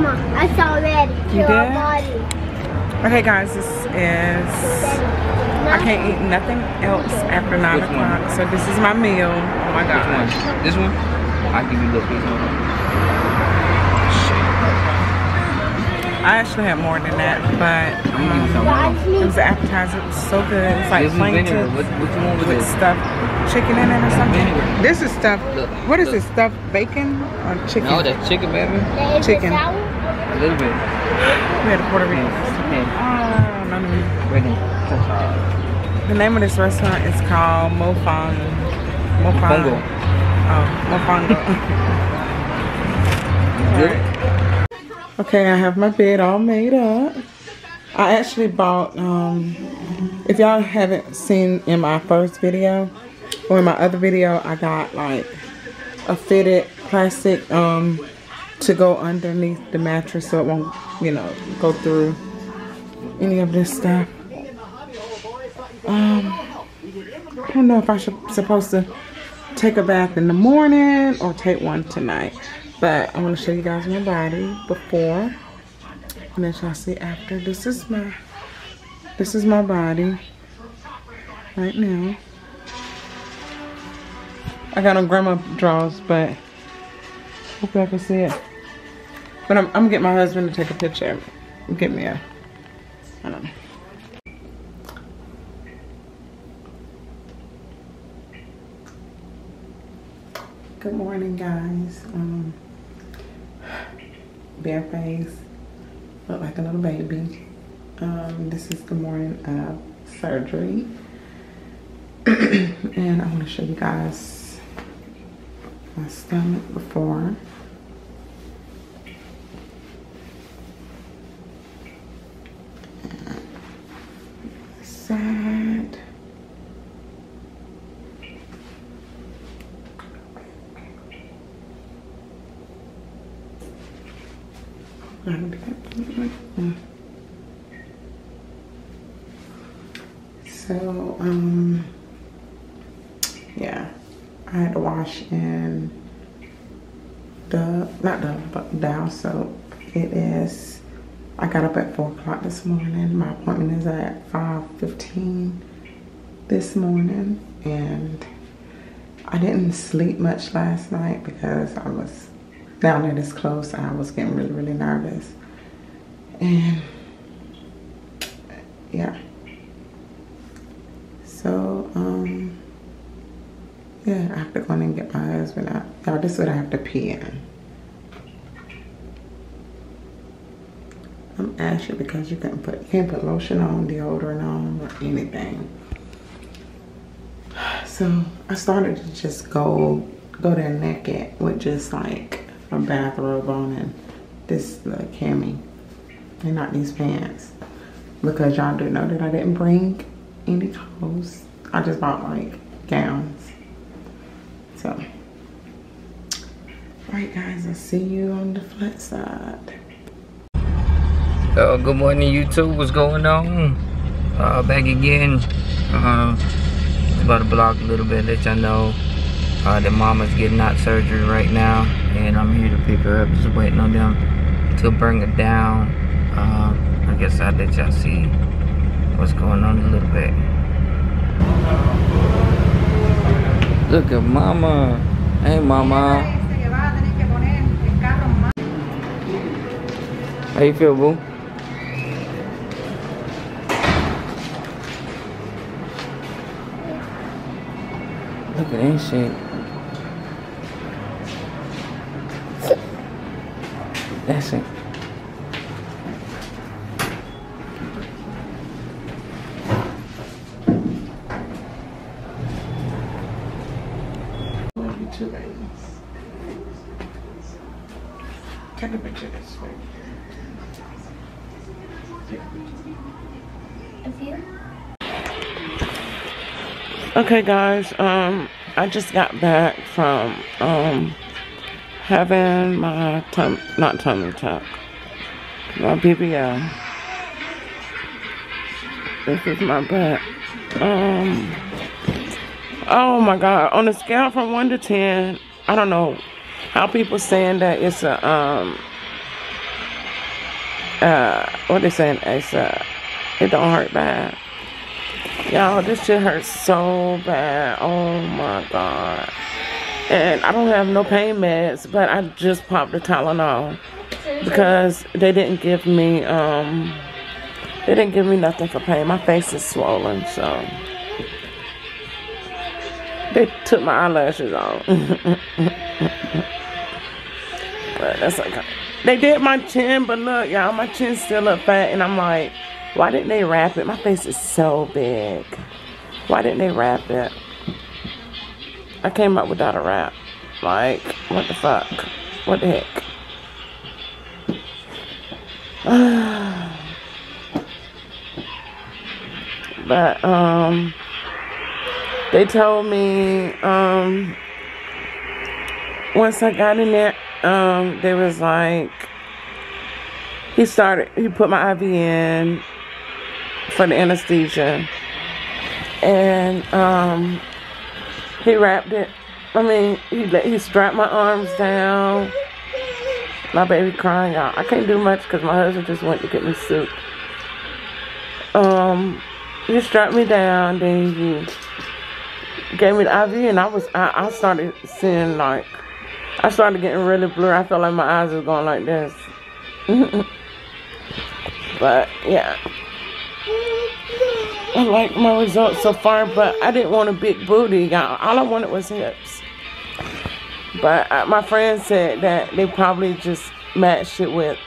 Mama, I saw already. You did? body. Okay, guys, this is. I can't eat nothing else after 9 o'clock. So, this is my meal. Oh my Which one? This one? I'll give you a little piece of. I actually had more than that, but I'm gonna give you um, it was an appetizer. It was so good. It's like This is vinegar. plankton What, what you want with with this? Stuffed chicken in it or something. Vinegar. This is stuffed. Look, What is look. this? Stuffed bacon or chicken? No, that's chicken, baby. Is Chicken. A little bit. we had a Puerto Rican. Okay. Oh, none of me. Ready. The name of this restaurant is called Mofang. Mofang. Mofongo. Oh, Mofongo. Good. okay, I have my bed all made up. I actually bought, um, if y'all haven't seen in my first video, or in my other video, I got like a fitted plastic um, to go underneath the mattress so it won't, you know, go through any of this stuff. Um, I don't know if I should supposed to take a bath in the morning or take one tonight. But I want to show you guys my body before. And then y'all see after. This is my this is my body right now. I got on grandma drawers, but hope y'all can see it. But I'm, I'm gonna get my husband to take a picture. Get me a, I don't know. Good morning, guys. Um, bare face, look like a little baby. Um, this is the morning of surgery, and I want to show you guys stomach before. So, um, yeah, I had to wash the, not the, Dow soap. It is, I got up at 4 o'clock this morning. My appointment is at 5.15 this morning. And I didn't sleep much last night because I was, down that this close, I was getting really, really nervous. And yeah. So, um, yeah, I have to go in and get my husband out. Y'all, this is what I have to pee in. Ashy because you can't put you can't put lotion on, deodorant on, or anything. So I started to just go go there naked with just like a bathrobe on and this little cami and not these pants because y'all do know that I didn't bring any clothes. I just bought like gowns. So, alright guys, I'll see you on the flip side. Uh, good morning, YouTube. What's going on? Uh, back again. Uh, about to vlog a little bit, let y'all know uh, that mama's getting out surgery right now, and I'm here to pick her up. Just waiting on them to bring her down. Uh, I guess I'll let y'all see what's going on a little bit. Look at mama. Hey, mama. How you feel, boo? Look at that shit. That's it. Take a picture of this. If you Okay, guys. Um, I just got back from um having my tum not tummy tuck, my BBL. This is my butt. Um. Oh my God! On a scale from one to ten, I don't know how people saying that it's a um uh, what they saying? It's uh, it don't hurt bad. Y'all, this shit hurts so bad. Oh my god. And I don't have no pain meds, but I just popped the Tylenol because they didn't give me um they didn't give me nothing for pain. My face is swollen, so they took my eyelashes off. but that's okay. They did my chin, but look, y'all, my chin's still up fat, and I'm like, why didn't they wrap it? My face is so big. Why didn't they wrap it? I came up without a wrap. Like, what the fuck? What the heck? but, um, they told me, um, once I got in there, um, they was like, he started, he put my IV in for the anesthesia. And, um, he wrapped it. I mean, he, he strapped my arms down. My baby crying out. I can't do much because my husband just went to get me soup. Um, he strapped me down, then he gave me the IV, and I was, I, I started seeing like, I started getting really blurry. I felt like my eyes was going like this. but yeah. I like my results so far, but I didn't want a big booty. All I wanted was hips. But uh, my friend said that they probably just matched it with,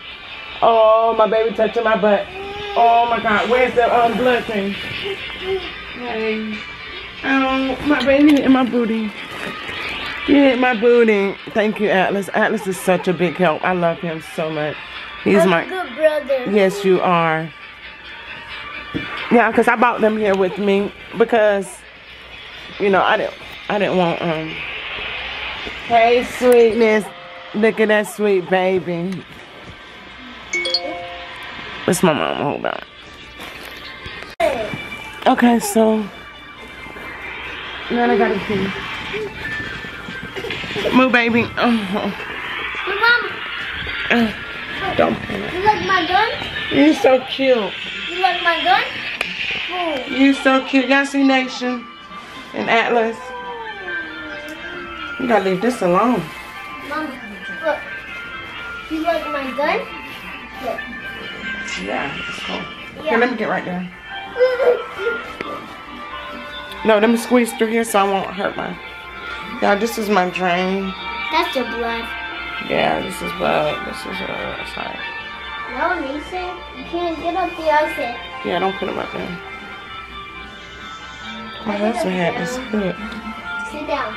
oh, my baby touching my butt. Oh my God, where's the um, blood thing? Hey. Oh, my baby hit my booty. You hit my booty. Thank you, Atlas. Atlas is such a big help. I love him so much. He's I'm my good brother. Yes, you are. Yeah, because I brought them here with me because, you know, I didn't, I didn't want, um, hey, sweetness. Look at that sweet baby. It's my mom. Hold on. Okay, so, now I gotta pee. Move, baby. Oh, Hey, Mom, uh, don't you like my gun? You're so cute. Like my gun? You so cute. Y'all see Nation and Atlas? You gotta leave this alone. Mom, look. You like my gun? Look. Yeah, it's cool. Yeah. Here, let me get right there. No, let me squeeze through here so I won't hurt my. Yeah, this is my drain. That's your blood. Yeah, this is blood. This is uh, sorry. No, Mason. You can't get up the ice. Yeah, don't put oh, them up there. My husband had this hook. Sit down.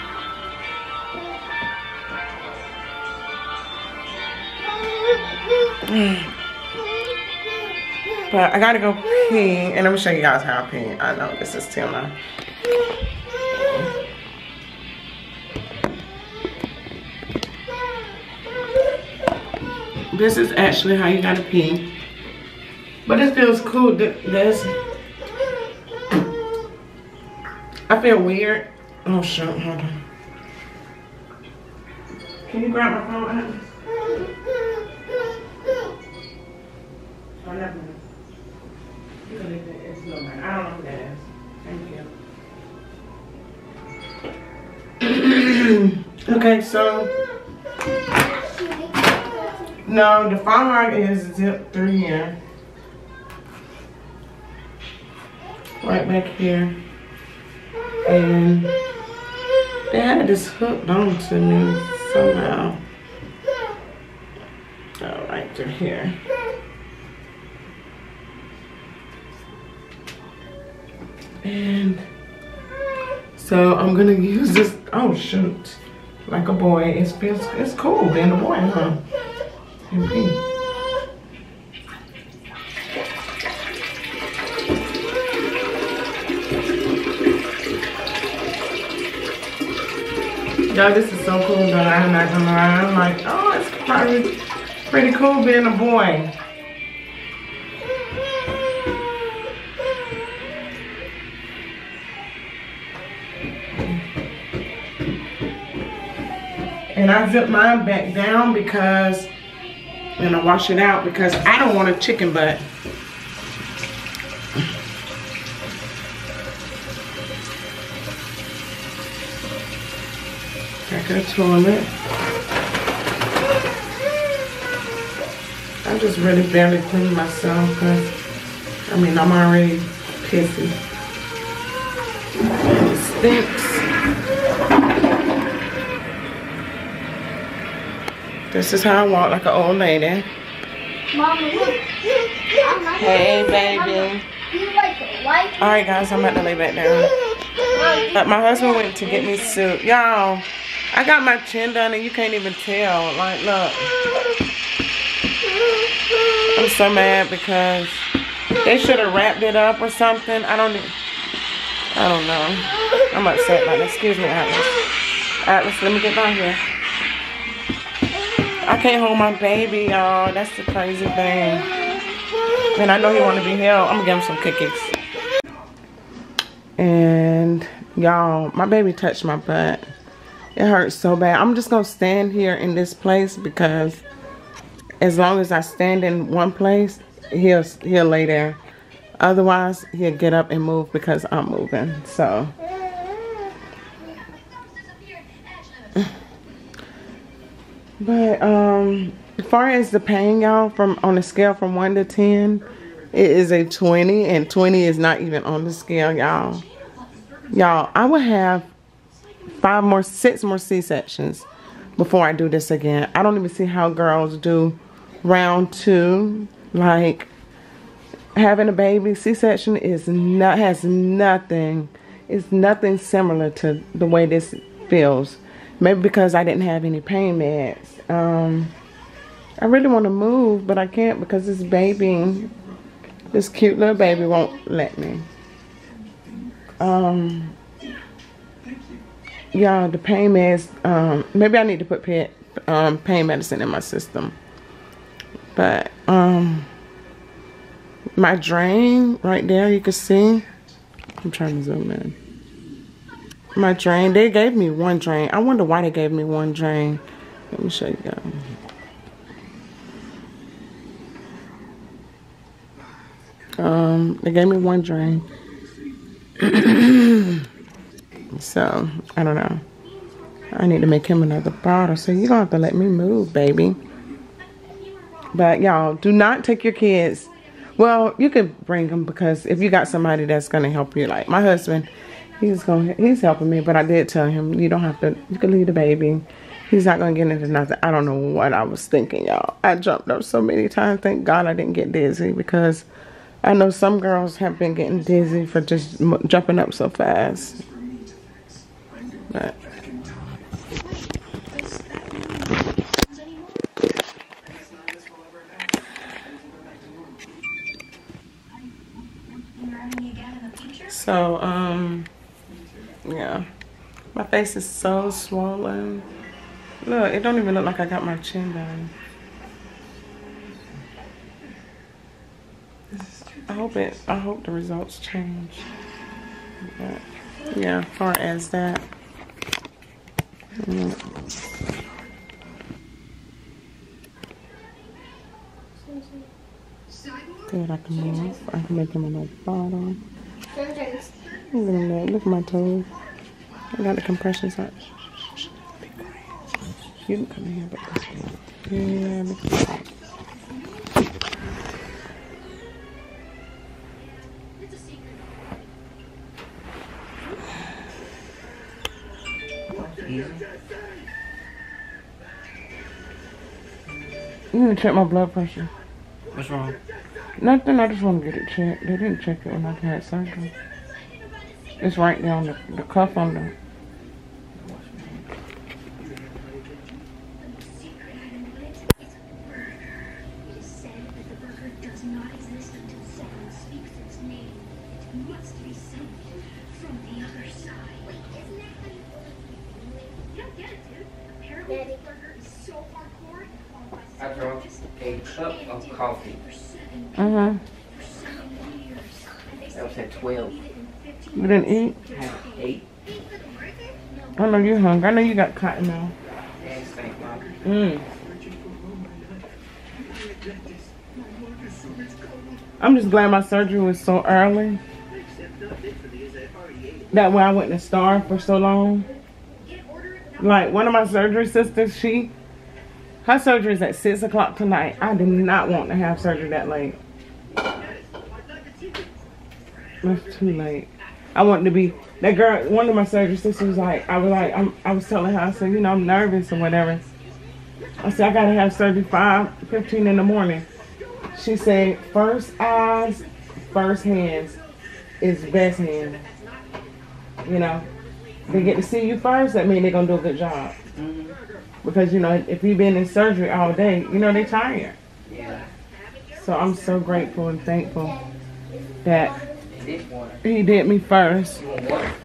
But I gotta go pee, and I'm gonna show you guys how I pee. I know this is TMI. This is actually how you gotta pee. But it feels cool. Th- This. I feel weird. Oh shit, hold on. Can you grab my phone? Matter. I don't know who that is. Thank you. okay, so no, the phone is zip through here. Right back here. And they had this hooked on to me somehow. Oh, right through here. And so I'm gonna use this, oh shoot, like a boy. It feels, it's cool being a boy, huh? Pee. Yo, this is so cool though, I'm not gonna lie. I'm like, oh, it's probably pretty cool being a boy. And I zipped mine back down because And I wash it out because I don't want a chicken butt. Back in the toilet. I'm just really barely clean myself because, I mean, I'm already pissy. It stinks. This is how I walk like an old lady. Mama, look. Hey, baby. You like the white? All right, guys, I'm about to lay back down. But uh, my husband went to get me soup. Y'all, I got my chin done and you can't even tell. Like, look. I'm so mad because they should have wrapped it up or something. I don't I don't know. I'm upset like Excuse me, Atlas. Atlas, let me get down here. I can't hold my baby, y'all. That's the crazy thing. And I know he want to be held. I'm going to give him some cookies. And y'all, my baby touched my butt. It hurts so bad. I'm just going to stand here in this place because as long as I stand in one place, he'll he'll lay there. Otherwise, he'll get up and move because I'm moving. So, but um, as far as the pain, y'all, from on a scale from one to ten, it is a twenty, and twenty is not even on the scale, y'all. Y'all, I would have five more, six more C sections before I do this again. I don't even see how girls do round two. Like having a baby, C-section is not has nothing. It's nothing similar to the way this feels. Maybe because I didn't have any pain meds. Um, I really want to move, but I can't because this baby, this cute little baby, won't let me. Um, yeah, the pain meds. Um, maybe I need to put pain, um, pain medicine in my system. But um, my drain right there, you can see. I'm trying to zoom in. My drain, they gave me one drain. I wonder why they gave me one drain. Let me show you guys. Um, they gave me one drain. so, I don't know. I need to make him another bottle. So you're gonna have to let me move, baby. But y'all, do not take your kids. Well, you could bring them because if you got somebody that's gonna help you, like my husband, he's going, he's helping me. But I did tell him you don't have to. You can leave the baby. He's not gonna get into nothing. I don't know what I was thinking, y'all. I jumped up so many times. Thank God I didn't get dizzy because I know some girls have been getting dizzy for just jumping up so fast. But So, um, yeah. My face is so swollen. Look, it don't even look like I got my chin done. I hope it, I hope the results change. But, yeah, far as that. mm, Good, I can move. I can make him another bottle. Look at that. Look at my toes. I got the compression side. You can come in here, but this way. Yeah, look at that. You need to check my blood pressure. What's wrong? Nothing, I just want to get it checked. They didn't check it when I had surgery. It's right there on the, the cuff on the. 12. eat it in 15 You didn't eat? I. I know you're hungry. I know you got cotton now. Eggs, thank mom. Mm. I'm just glad my surgery was so early. That way I wouldn't starve for so long. Like one of my surgery sisters, she her surgery is at six o'clock tonight. I did not want to have surgery that late. That's too late. I wanted to be that girl. One of my surgery sisters was like, I was like, I'm, I was telling her, I said, you know, I'm nervous or whatever. I said I gotta have surgery five fifteen in the morning. She said, first eyes, first hands is best hand. You know, they get to see you first. That means they're gonna do a good job. Mm-hmm. Because you know, if you've been in surgery all day, you know they're tired. Yeah. So I'm so grateful and thankful that. He did me first.